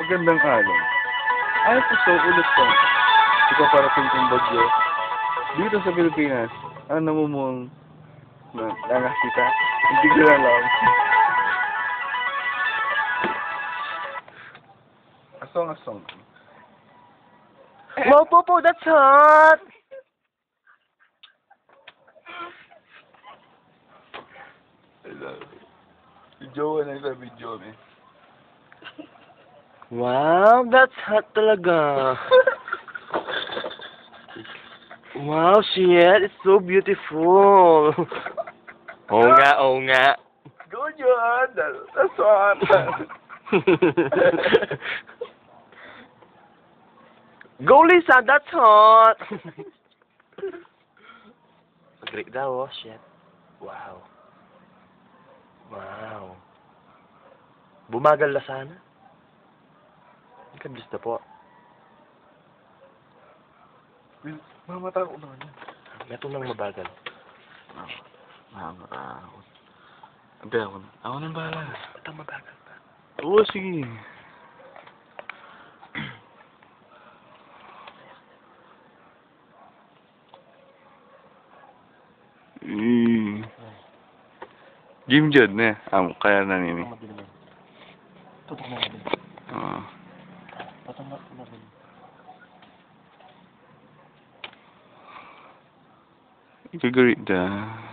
magandang alon. Ay, puso, ulit ko. Ikaw parating kong bagyo. Dito sa Pilipinas, ano mo mong na, langas kita? Hindi ko na alam. Asong, asong. Wow, Popo, that's hot! Si Joe na sa video eh. Wow, that's hot talaga. Wow, shit, it's so beautiful. Oo nga, oo nga. Good yun! That- That's what. Go, Lisa, that's hot! Agree daw, oh, shit. Wow. Wow. Bumagal na sana. Kabilis na po. Mamata ko na yan. Meron nang mabagal. Nakakatakot. Hindi ako na. Ako nang bahala. Ito mabagal pa. Oo, sige. Mm. Jim Jod na. Am kaya na nini. Tutok na madilim. Figure it out.